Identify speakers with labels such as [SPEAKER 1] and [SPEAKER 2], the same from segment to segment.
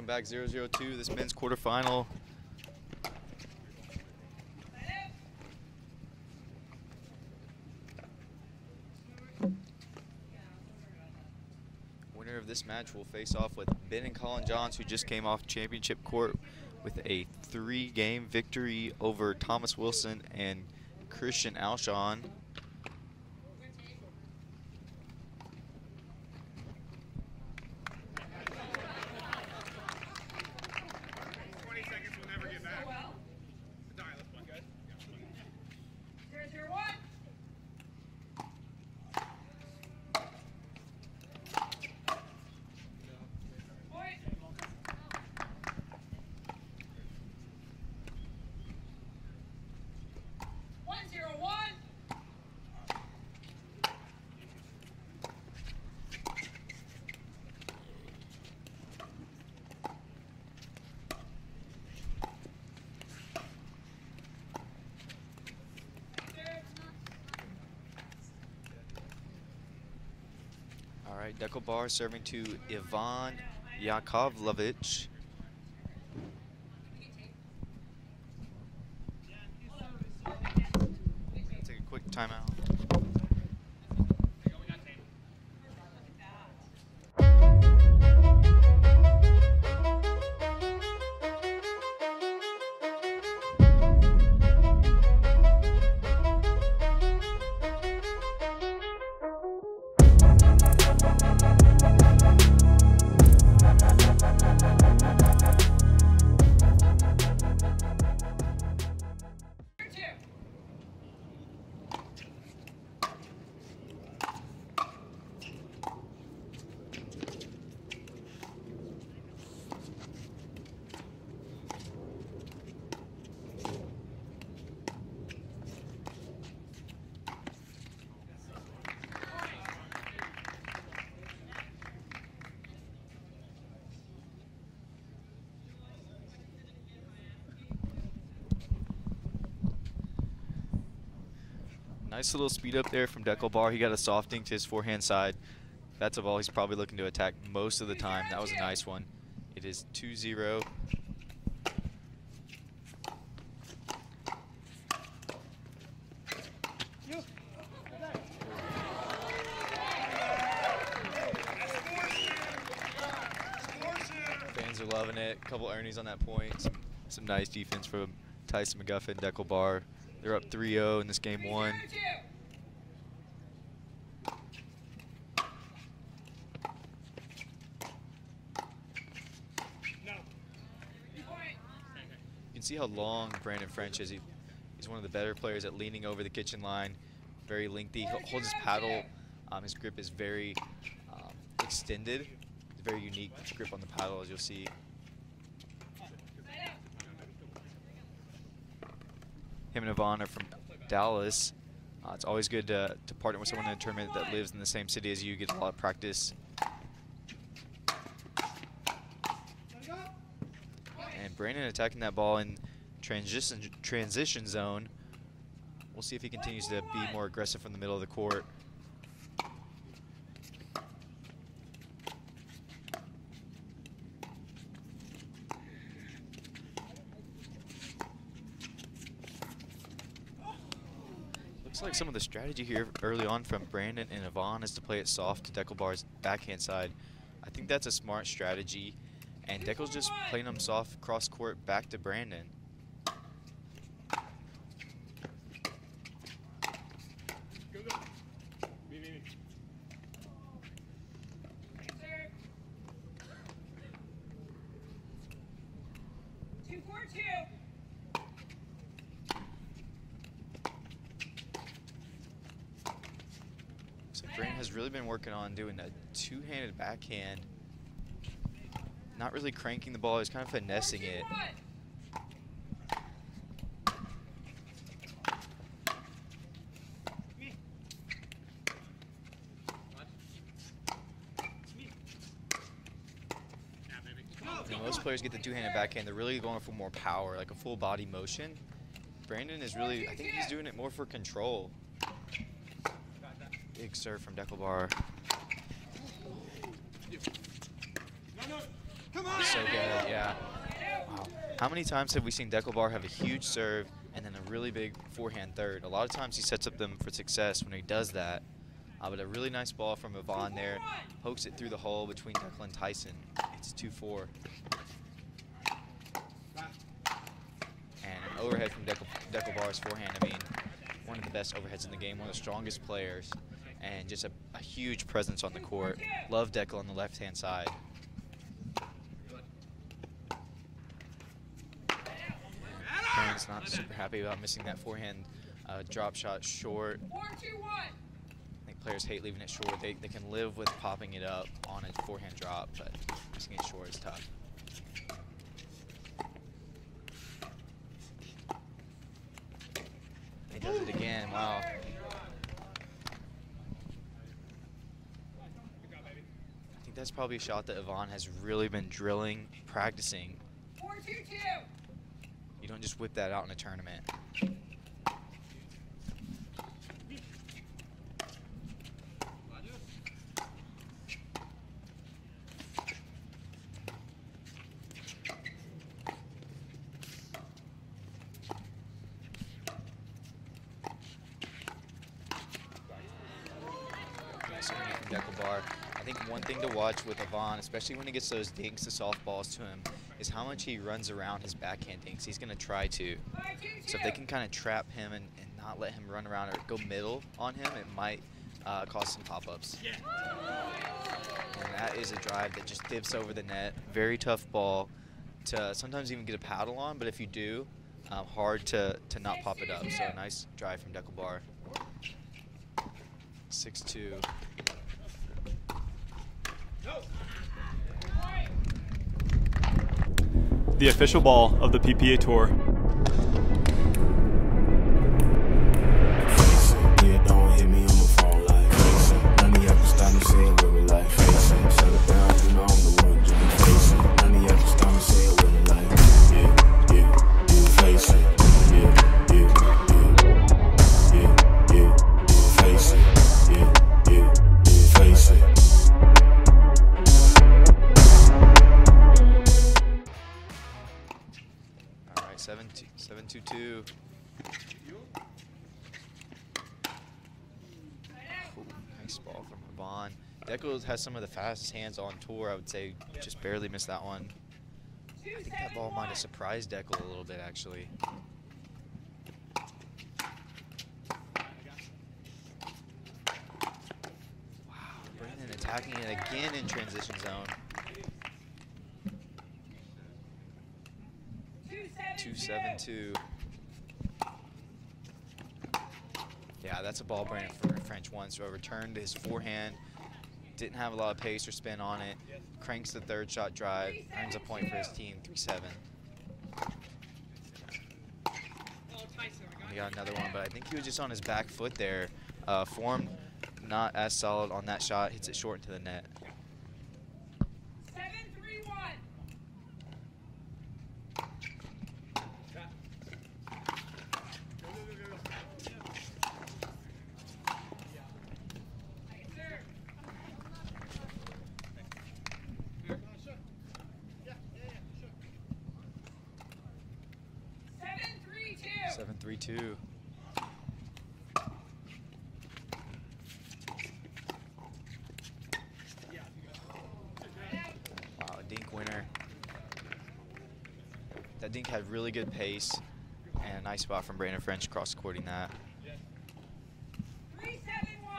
[SPEAKER 1] welcome back 002, this men's quarterfinal. Winner of this match will face off with Ben and Collin Johns, who just came off championship court with a three-game victory over Thomas Wilson and Christian Alshon. All right, Dekel Bar serving to Ivan Jakovljevic. Take a quick timeout. Nice little speed up there from Dekel Bar. He got a softing to his forehand side. That's a ball he's probably looking to attack most of the time. That was a nice one. It is 2-0. Fans are loving it. A Couple earnings on that point. Some, some nice defense from Tyson McGuffin, Dekel Bar. They're up 3-0 in this game one. You can see how long Brandon French is. He, he's one of the better players at leaning over the kitchen line. Very lengthy. He holds his paddle. Um, his grip is very um, extended. Very unique grip on the paddle, as you'll see. Him and Ivan are from Dallas. Uh, it's always good to, to partner with someone in a tournament that lives in the same city as you. Get a lot of practice. And Brandon attacking that ball in transition transition zone. We'll see if he continues to be more aggressive from the middle of the court. Looks like some of the strategy here early on from Brandon and Ivan is to play it soft to Dekel Bar's backhand side. I think that's a smart strategy. And Dekel's just playing them soft cross court back to Brandon.
[SPEAKER 2] Two four two.
[SPEAKER 1] So Brandon has really been working on doing a two-handed backhand. Not really cranking the ball, he's kind of finessing it. Most players get the two-handed backhand, they're really going for more power, like a full body motion. Brandon is really, I think he's doing it more for control. Big serve from Dekel Bar. So good, yeah. Wow. How many times have we seen Dekel Bar have a huge serve and then a really big forehand third? A lot of times he sets up them for success when he does that. Uh, but a really nice ball from Ivan there. Pokes it through the hole between Dekel and Tyson. It's 2-4. And an overhead from Dekel, Deckelbar's forehand. I mean, one of the best overheads in the game, one of the strongest players, and just a, a huge presence on the court. Love Dekel on the left-hand side. Not super happy about missing that forehand uh, drop shot short.
[SPEAKER 2] Four, two, one.
[SPEAKER 1] I think players hate leaving it short. They, they can live with popping it up on a forehand drop, but missing it short is tough. He does it again. Wow. I think that's probably a shot that Ivan has really been drilling, practicing.
[SPEAKER 2] Four, two, two.
[SPEAKER 1] Don't just whip that out in a tournament. I think one thing to watch with Ivan, especially when he gets those dinks, the softballs to him, is how much he runs around his backhand dinks. He's going to try to.
[SPEAKER 2] Five, two, two.
[SPEAKER 1] So if they can kind of trap him and, and not let him run around or go middle on him, it might uh, cause some pop-ups. And that is a drive that just dips over the net. Very tough ball to sometimes even get a paddle on, but if you do, um, hard to, to not pop it up. So a nice drive from Dekel Bar. 6-2.
[SPEAKER 3] The official ball of the PPA Tour.
[SPEAKER 1] Fastest hands on tour. I would say just barely missed that one. I think that ball might have surprised Dekel a little bit, actually. Wow, Brandon attacking it again in transition zone. 272. Yeah, that's a ball Brandon Fr- French wants. So I returned his forehand. Didn't have a lot of pace or spin on it. Cranks the third shot drive. Earns a point for his team. Three seven. He got another one, but I think he was just on his back foot there. Uh, form not as solid on that shot. Hits it short into the net.
[SPEAKER 2] Seven, three, one. Seven, three, two.
[SPEAKER 1] Seven three two. Wow, a dink winner. That dink had really good pace and a nice spot from Brandon French cross courting that.
[SPEAKER 2] Three, seven, one.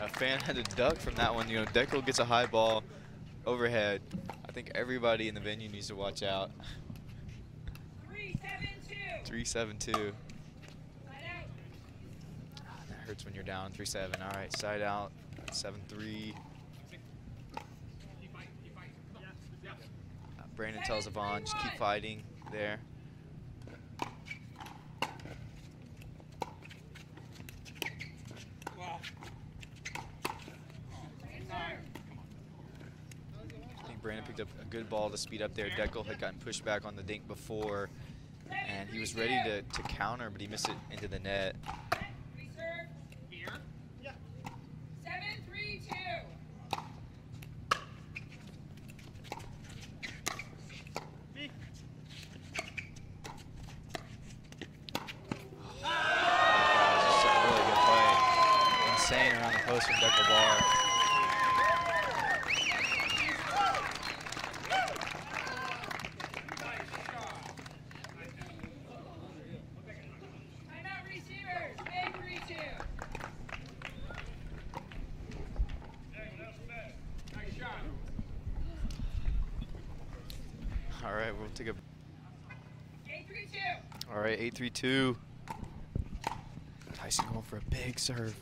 [SPEAKER 1] A fan had to duck from that one. You know, Dekel gets a high ball overhead. I think everybody in the venue needs to watch out.
[SPEAKER 2] Three, seven, two.
[SPEAKER 1] Three. Ah, That hurts when you're down 3-7. All right, side out, 7-3. Uh, Brandon tells Ivan, just keep fighting there. Brandon picked up a good ball to speed up there. Dekel had gotten pushed back on the dink before, and he was ready to, to counter, but he missed it into the net.
[SPEAKER 2] Reserve. Here. Yeah. Seven, three, two.
[SPEAKER 1] Just oh, a really good play. Insane around the post from Dekel Bar.
[SPEAKER 2] Timeout receivers. Eight, three, two.
[SPEAKER 1] All right, we'll take a.
[SPEAKER 2] Eight, three, two.
[SPEAKER 1] All right, eight three two. Tyson going for a big serve.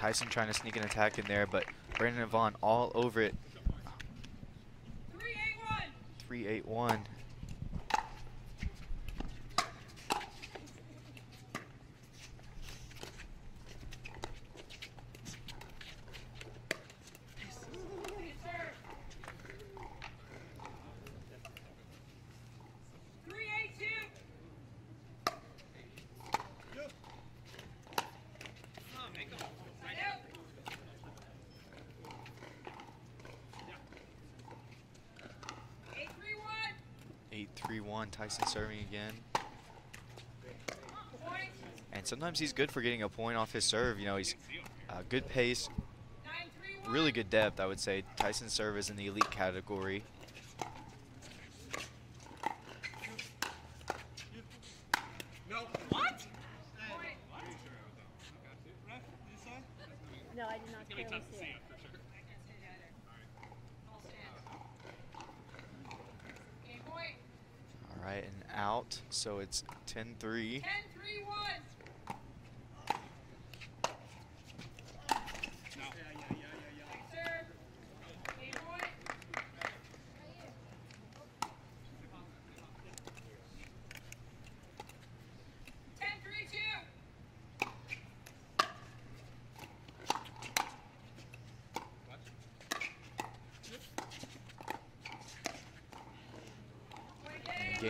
[SPEAKER 1] Tyson trying to sneak an attack in there, but Brandon and Ivan all over it.
[SPEAKER 2] Three, eight, one.
[SPEAKER 1] Three eight one.
[SPEAKER 2] Reserve. Three, eight, two. Timeout. Eight, three, one.
[SPEAKER 1] Eight three one. Tyson serving again. And sometimes he's good for getting a point off his serve. You know, he's uh, good pace, really good depth. I would say Tyson's serve is in the elite category. 10-3.
[SPEAKER 2] 10-3.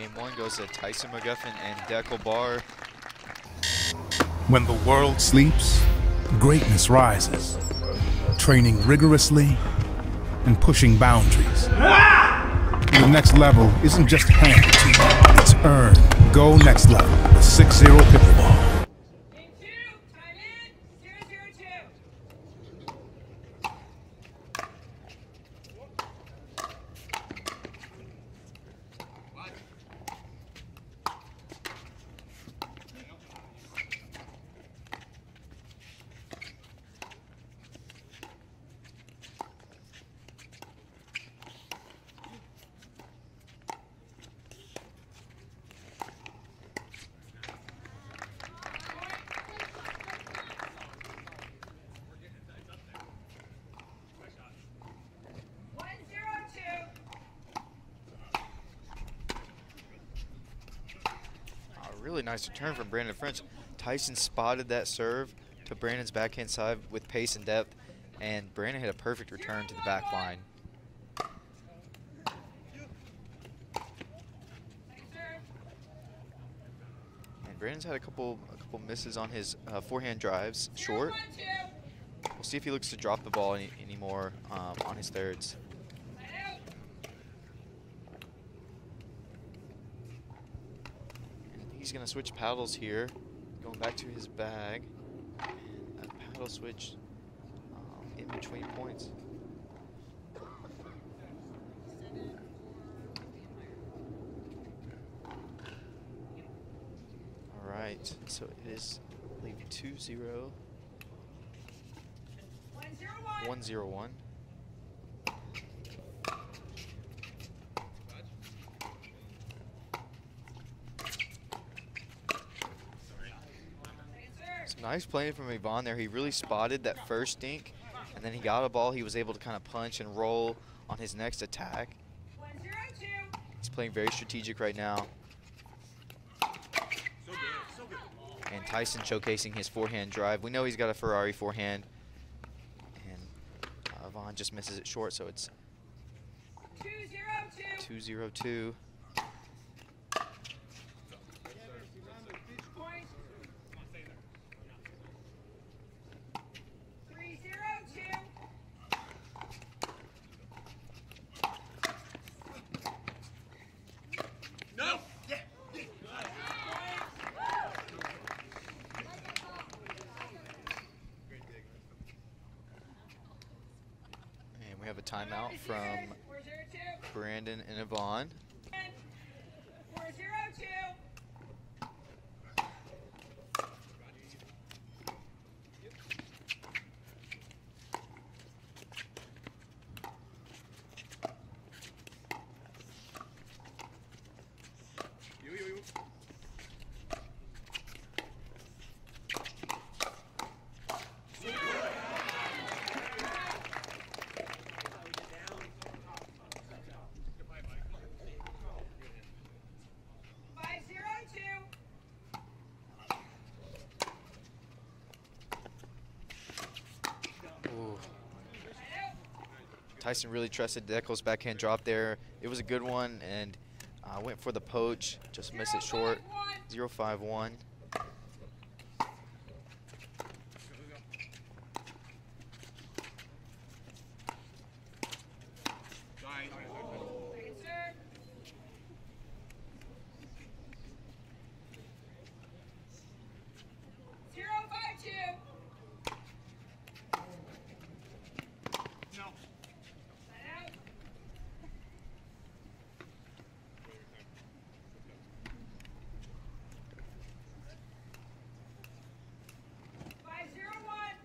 [SPEAKER 2] Game
[SPEAKER 1] one goes to Tyson McGuffin and Dekel Bar.
[SPEAKER 4] When the world sleeps, greatness rises. Training rigorously and pushing boundaries. The next level isn't just handed to you, it's earned. Go next level with 6
[SPEAKER 1] really nice return from Brandon French. Tyson spotted that serve to Brandon's backhand side with pace and depth, and Brandon hit a perfect return to the back line. And Brandon's had a couple a couple misses on his uh, forehand drives, short. We'll see if he looks to drop the ball any, anymore um, on his thirds.
[SPEAKER 2] Timeout.
[SPEAKER 1] He's gonna switch paddles here, going back to his bag, and a paddle switch um, in between points. All right, so it is, I believe, 2-0,
[SPEAKER 2] One zero one.
[SPEAKER 1] 1-0-1. Nice playing from Ivan there. He really spotted that first dink, and then he got a ball he was able to kind of punch and roll on his next attack. He's playing very strategic right now. And Tyson showcasing his forehand drive. We know he's got a Ferrari forehand. And uh, Ivan just misses it short, so it's
[SPEAKER 2] Two zero two.
[SPEAKER 1] 2-0-2.
[SPEAKER 2] Point. Three zero two.
[SPEAKER 1] And we have a timeout from
[SPEAKER 2] Four zero two.
[SPEAKER 1] Brandon and Ivan.
[SPEAKER 2] Four zero two. Five zero two.
[SPEAKER 1] Ooh. Tyson really trusted Dekel's backhand drop there. It was a good one, and uh, went for the poach. Just missed it short. 0-5-1.
[SPEAKER 2] Second serve. Zero five two. No. Out. Five zero one.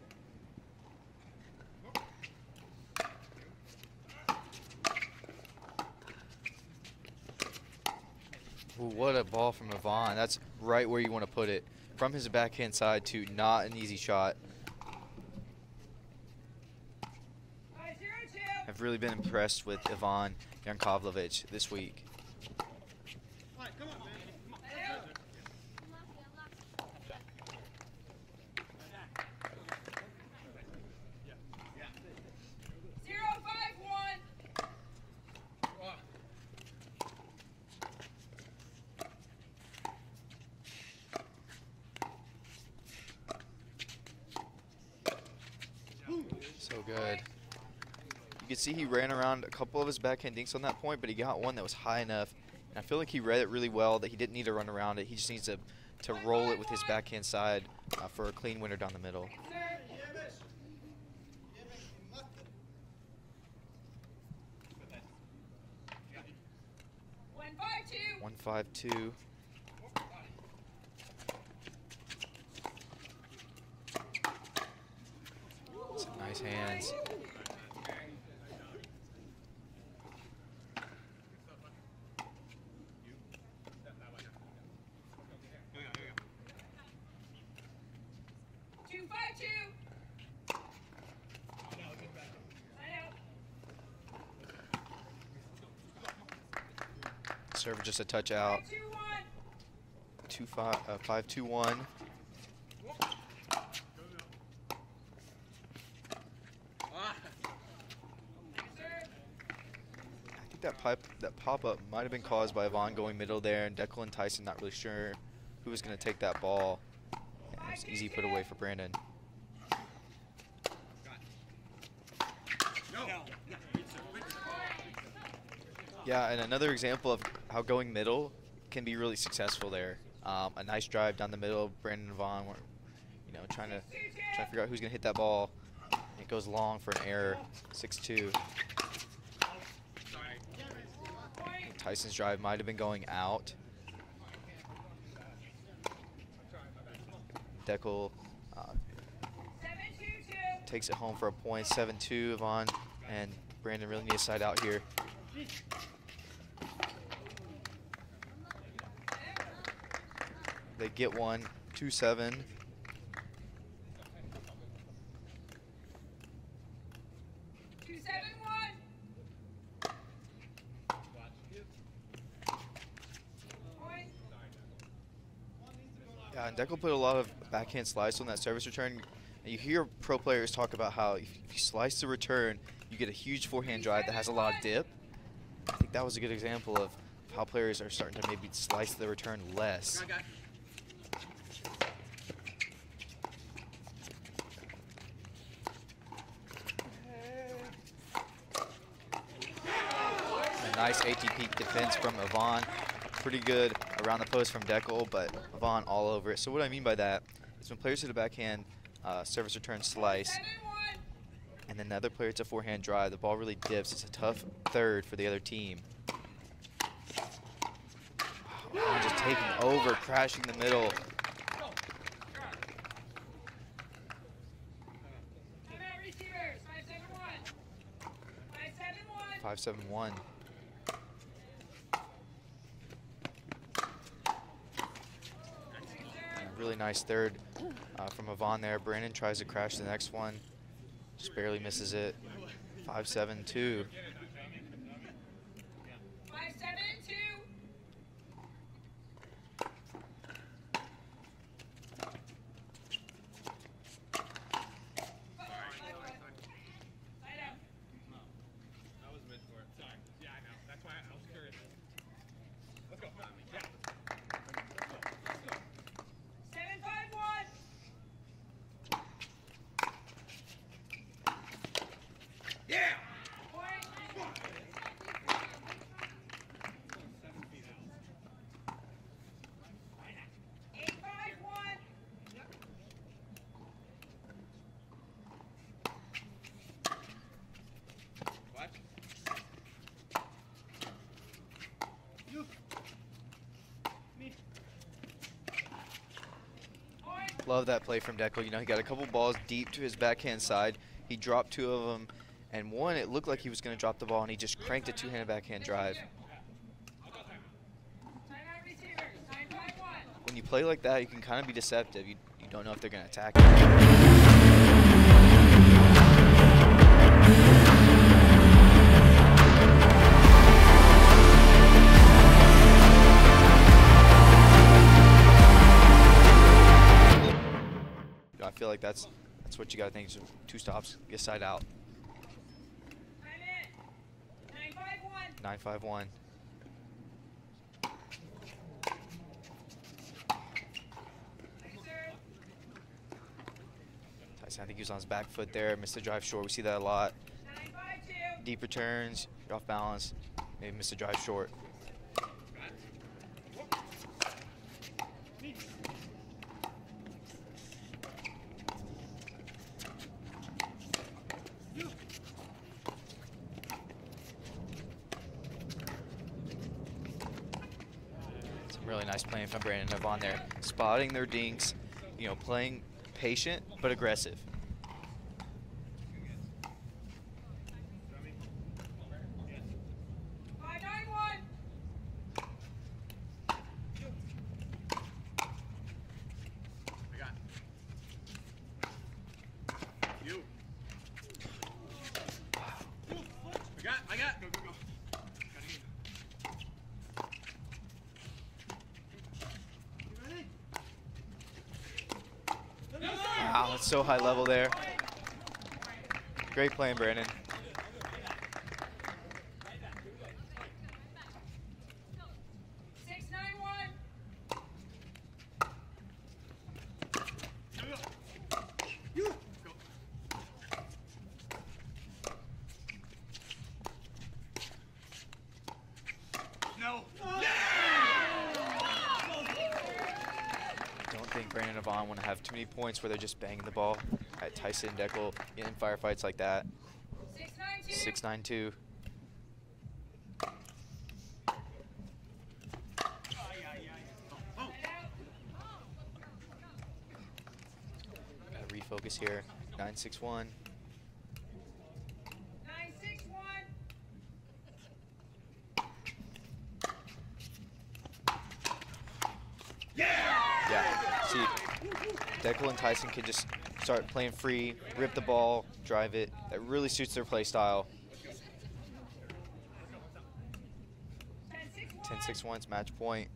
[SPEAKER 1] Ooh, what a ball from Ivan. That's right where you want to put it. From his backhand side to not an easy shot.
[SPEAKER 2] Five zero two.
[SPEAKER 1] I've really been impressed with Ivan Jakovljevic this week.
[SPEAKER 2] Out. Zero five one.
[SPEAKER 1] So good. You can see he ran around a couple of his backhand dinks on that point, but he got one that was high enough. And I feel like he read it really well that he didn't need to run around it. He just needs to, to roll it with his backhand side uh, for a clean winner down the middle.
[SPEAKER 2] One five two.
[SPEAKER 1] Some nice hands.
[SPEAKER 2] Two five two. Line out.
[SPEAKER 1] Server just a touch out.
[SPEAKER 2] Two
[SPEAKER 1] five uh, five two one. I think that pipe that pop up might have been caused by Ivan going middle there and Dekel Tyson not really sure who was going to take that ball. And it's easy put away for Brandon. Yeah, and another example of how going middle can be really successful there. Um, a nice drive down the middle. Brandon and Ivan you know, trying to trying to figure out who's going to hit that ball. It goes long for an error. 6-2. Tyson's drive might have been going out. Dekel uh, takes it home for a point. 7-2 Ivan and Brandon really need a side out here. They get one. 2-7. Yeah, and Dekel put a lot of backhand slice on that service return. And you hear pro players talk about how if you slice the return, you get a huge forehand drive that has a lot of dip. I think that was a good example of how players are starting to maybe slice the return less. Nice ATP defense from Ivan. Pretty good around the post from Dekel, but Ivan all over it. So what I mean by that is when players hit a backhand uh, service return slice, and then the other player hits a forehand drive, the ball really dips. It's a tough third for the other team. Ivan just taking over, crashing the middle.
[SPEAKER 2] Five seven one. Five seven one.
[SPEAKER 1] Five seven one. A Really nice third uh, from Ivan there. Brandon tries to crash the next one, just barely misses it. Five seven two.
[SPEAKER 2] Five seven two. Side out. Seven five one. Point. Eight five one. Point.
[SPEAKER 1] Love that play from Dekel. You know, he got a couple balls deep to his backhand side. He dropped two of them, and one it looked like he was going to drop the ball, and he just cranked a two-handed backhand drive. When you play like that, you can kind of be deceptive. You, you don't know if they're going to attack. Feel like that's that's what you got to think. So two stops, get side out.
[SPEAKER 2] Nine five one.
[SPEAKER 1] Tyson, I think he was on his back foot there. Missed the drive short. We see that a lot. Deep returns, off balance. Maybe missed the drive short. Some really nice playing from Brandon Navon there. Spotting their dinks, you know, playing patient but aggressive.
[SPEAKER 2] Five nine one.
[SPEAKER 1] Wow, that's so high level there. Great playing, Brandon.
[SPEAKER 2] Six nine one.
[SPEAKER 1] Don't think Brandon Ivan want to have too many points where they're just banging the ball at Tyson Dekel in firefights like that.
[SPEAKER 2] Six nine two.
[SPEAKER 1] Six nine two.
[SPEAKER 2] Side.
[SPEAKER 1] Gotta refocus here. Nine six one.
[SPEAKER 2] Nine six one.
[SPEAKER 1] Yeah. See, Dekel and Tyson can just start playing free, rip the ball, drive it. That really suits their play style.
[SPEAKER 2] Ten six one.
[SPEAKER 1] 10 6 1's match point.